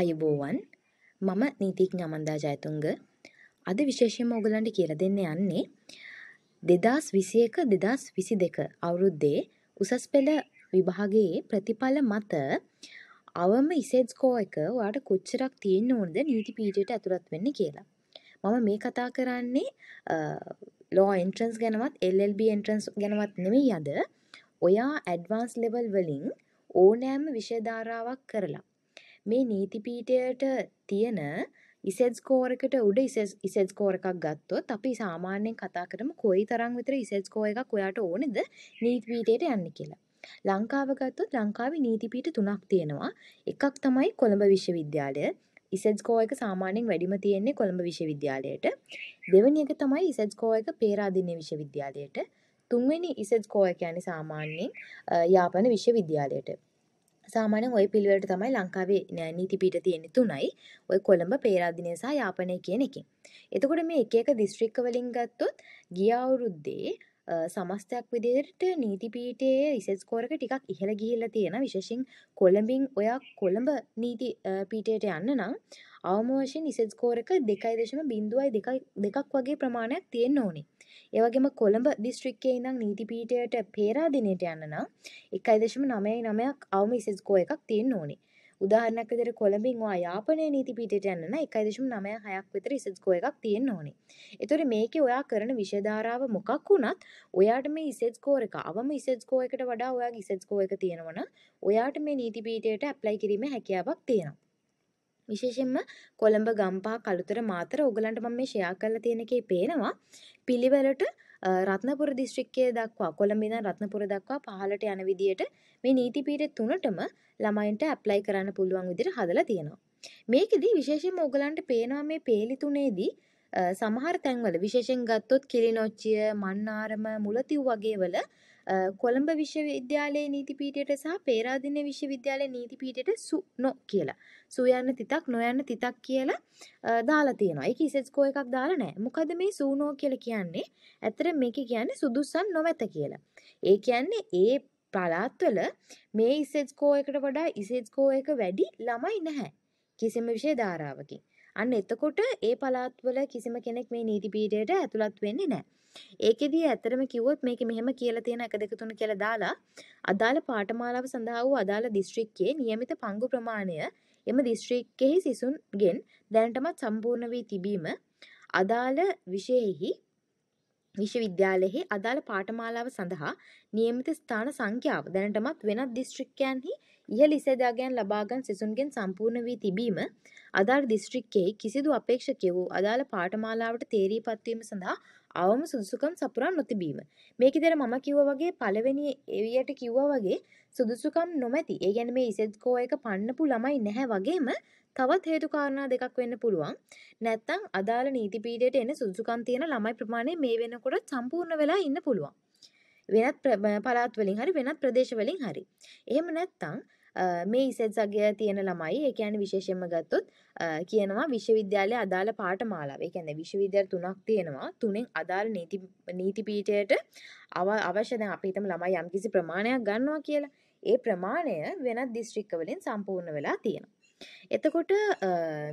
ආයුබෝවන් මම නීතිඥ අමන්දා ජයතුංග අද විශේෂයෙන්ම ඔයගලන්ට කියලා දෙන්න යන්නේ 2021 2022 අවුරුද්දේ උසස් පෙළ විභාගයේ ප්‍රතිඵල මත අවම ඉසෙඩ් ස්කෝ එක ඔයාලට කොච්චරක් තියෙන්න ඕනද නීති පීඨයට ඇතුළත් වෙන්න කියලා. මම මේ කතා කරන්නේ ලෝ එන්ට්‍රන්ස් ගැනවත් LLB එන්ට්‍රන්ස් ගැනවත් නෙමෙයි අද. ඔයා ඇඩ්වාන්ස් ලෙවල් වලින් ඕනෑම විෂය ධාරාවක් කරලා මේ නීතිපීඨයට තියෙන ඉසෙඩ් ස්කෝර් එකට උඩ ඉසෙඩ් ස්කෝර් එකක් ගත්තොත් අපි සාමාන්‍යයෙන් කතා කරමු කොයි තරම් විතර ඉසෙඩ් ස්කෝර් එකක් ඔයාට ඕනේද නීතිපීඨයට යන්න කියලා. ලංකාව ගත්තොත් ලංකාවේ නීතිපීඨ තුනක් තියෙනවා. එකක් තමයි කොළඹ විශ්වවිද්‍යාලය. ඉසෙඩ් ස්කෝර් එක සාමාන්‍යයෙන් වැඩිම තියෙන්නේ කොළඹ විශ්වවිද්‍යාලයට. දෙවෙනි එක තමයි ඉසෙඩ් ස්කෝර් එක පේරාදෙණිය විශ්වවිද්‍යාලයට. තුන්වෙනි ඉසෙඩ් ස්කෝර් එක කියන්නේ සාමාන්‍යයෙන් යාපන විශ්වවිද්‍යාලයට. සාමාන්‍යයෙන් ওই පිළිවෙලට තමයි ලංකාවේ නීති පීඨ තියෙන්නේ තුනයි. ওই කොළඹ, පේරාදෙණිය සහ යාපනය කියන එකෙන්. එතකොට මේ එක එක දිස්ත්‍රික්ක වලින් ගත්තොත් ගිය අවුරුද්දේ සමස්තයක් විදිහට නීති පීඨයේ ඉසෙට් ස්කෝර් එක ටිකක් ඉහළ ගිහිල්ලා තියෙනවා. විශේෂයෙන් කොළඹින් ඔයා කොළඹ නීති පීඨයට යන්න නම් අවම වශයෙන් ඉසෙට් ස්කෝර් එක 2.02 දෙකක් වගේ ප්‍රමාණයක් තියෙන්න ඕනේ. ඒ වගේම කොළඹ දිස්ත්‍රික්කයේ ඉඳන් නීති පීඨයට පේරාදෙණියට යන්න නම් 1.99ක් අවම ඉසෙට් ස්කෝර් එකක් තියෙන්න ඕනේ. උදාහරණයක් විදිහට කොළඹින් ඔයා යාපනයේ නීති පීඨයට යන්න නම් 1.96ක් විතර ඉසෙට් ස්කෝර් එකක් තියෙන්න ඕනේ. ඒතකොට මේකේ ඔයා කරන විෂය ධාරාව මොකක් වුණත් ඔයාට මේ ඉසෙට් ස්කෝර් එක අවම ඉසෙට් ස්කෝර් එකට වඩා ඔයාගේ ඉසෙට් ස්කෝර් එක තියෙනවා නම් ඔයාට මේ නීති පීඨයට ඇප්ලයි කිරීමේ හැකියාවක් තියෙනවා. විශේෂයෙන්ම කොළඹ ගම්පහ කළුතර මාතර ඔයගලන්ට මම මේ ෂෙයා කරලා තියෙන එකේ පේනවා පිළිවෙලට රත්නපුර දිස්ත්‍රික්කය දක්වා කොළඹ ඉඳන් රත්නපුර දක්වා පහළට යන විදියට මේ නීති පීඨ තුනටම ළමයින්ට ඇප්ලයි කරන්න පුළුවන් විදිහට හදලා තියෙනවා. මේකෙදි විශේෂයෙන්ම ඔයගලන්ට පේනවා මේ පේලි තුනේදී සමහර තැන්වල විශේෂයෙන් ගත්තොත් කිරිනොච්චිය, මන්නාරම, මුලතිව් වගේ වල කොළඹ විශ්වවිද්‍යාලයේ නීති පීඨයට සහ පේරාදෙණිය විශ්වවිද්‍යාලයේ නීති පීඨයට සු නො කියලා. සු යන්න තිතක් නොයන්න තිතක් කියලා දාලා තියෙනවා. ඒක ඉසෙට් ස්කෝර් එකක් දාලා නැහැ. මොකද මේ සු නෝ කියලා කියන්නේ? ඇත්තට මේකේ කියන්නේ සුදුසන් නොමැත කියලා. ඒ කියන්නේ ඒ පළාත්වල මේ ඉසෙට් ස්කෝර් එකට වඩා ඉසෙට් ස්කෝර් එක වැඩි ළමයි නැහැ. කිසිම විෂය ධාරාවකින්. අන්න එතකොට ඒ පළාත්වල කිසිම කෙනෙක් මේ නීති පීඨයට ඇතුළත් වෙන්නේ නැහැ. ඒකෙදී ඇත්තටම කිව්වොත් මේකේ මෙහෙම කියලා තියෙන 1 2 3 කියලා දාලා අදාළ පාඨමාලාව සඳහා වූ අදාළ දිස්ත්‍රික්කයේ નિયમિત පංගු ප්‍රමාණය එම දිස්ත්‍රික්කයෙහි සිසුන්ගෙන් දැනටමත් සම්පූර්ණ වී තිබීම අදාළ විෂයෙහි විශ්වවිද්‍යාලයෙහි අදාළ පාඨමාලාව සඳහා નિયમિત ස්ථාන සංඛ්‍යාව දැනටමත් වෙනත් දිස්ත්‍රික්කයන්හි ඉහළ ඉසේදාගයන් ලබාගත් සිසුන්ගෙන් සම්පූර්ණ වී තිබීම අදාළ දිස්ත්‍රික්කයේ කිසිදු අපේක්ෂකයෙකු අදාළ පාඨමාලාවට තේරී පත්වීම සඳහා අවම සුදුසුකම් සපුරා නොතිබීම. මේකෙදර මම කිව්වා වගේ පළවෙනි එවියට කිව්වා වගේ සුදුසුකම් නොමැති. ඒ කියන්නේ මේ ඉසෙඩ් ස්කෝර් එක පන්නපු ළමයි නැහැ වගේම තවත් හේතු කාරණා දෙකක් වෙන්න පුළුවන්. නැත්තම් අදාළ නීති පීඨයට එන සුදුසුකම් තියෙන ළමයි ප්‍රමාණය මේ වෙනකොට සම්පූර්ණ වෙලා ඉන්න පුළුවන්. වෙනත් පළාත් වලින් හරි වෙනත් ප්‍රදේශ වලින් හරි. එහෙම නැත්තම් මේ ඉසෙට් අගය තියෙන ළමයි ඒ කියන්නේ විශේෂයෙන්ම ගත්තොත් කියනවා විශ්වවිද්‍යාලයේ අදාළ පාඨමාලාව. ඒ කියන්නේ විශ්වවිද්‍යාල තුනක් තියෙනවා. තුනෙන් අදාළ නීති නීති පීඨයට අවශ්‍ය දැන් අපි හිතමු ළමයි යම්කිසි ප්‍රමාණයක් ගන්නවා කියලා. ඒ ප්‍රමාණය වෙනත් දිස්ත්‍රික්ක වලින් සම්පූර්ණ වෙලා තියෙනවා. එතකොට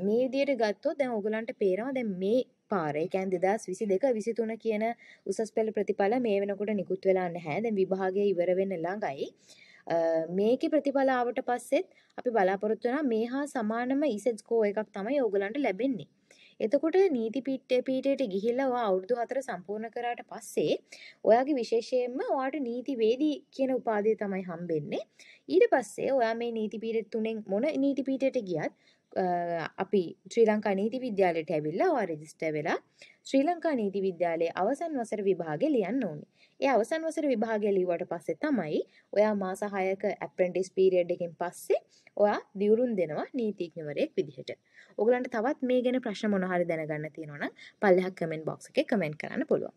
මේ විදිහට ගත්තොත් දැන් ඕගලන්ට පේනවා දැන් මේ පාර ඒ කියන්නේ 2022 23 කියන උසස් පෙළ ප්‍රතිඵල මේ වෙනකොට නිකුත් වෙලා නැහැ. දැන් විභාගය ඉවර වෙන්න ළඟයි. මේකේ ප්‍රතිඵල ආවට පස්සෙත් අපි බලාපොරොත්තු වෙනවා මේ හා සමානම ඉසෙට් ස්කෝර් එකක් තමයි ඕගලන්ට ලැබෙන්නේ. එතකොට නීති පීඨයට ගිහිල්ලා ඔයා අවුරුදු 4 සම්පූර්ණ කරාට පස්සේ ඔයාගේ විශේෂයෙන්ම ඔයාට නීතිවේදී කියන උපාධිය තමයි හම්බෙන්නේ. ඊට පස්සේ ඔයා මේ නීති පීඨ තුනෙන් මොන නීති පීඨයට ගියත් අපි ශ්‍රී ලංකා නීති විද්‍යාලයට ඇවිල්ලා ඔයා රෙජිස්ටර් වෙලා ශ්‍රී ලංකා නීති විද්‍යාලයේ අවසන් වසර විභාගය ලියන්න ඕනේ. ඒ අවසන් වසර විභාගය ලිව්වට පස්සේ තමයි ඔයා මාස 6ක ඇප්‍රෙන්ටිස් පීරියඩ් එකකින් පස්සේ ඔයා දියුරුම් දෙනවා නීතිඥවරයෙක් විදිහට. ඔයගලන්ට තවත් මේ ගැන ප්‍රශ්න මොනවා හරි දැනගන්න තියෙනවා නම් පල්ලෙහා කමෙන්ට් බොක්ස් එකේ කමෙන්ට් කරන්න පුළුවන්.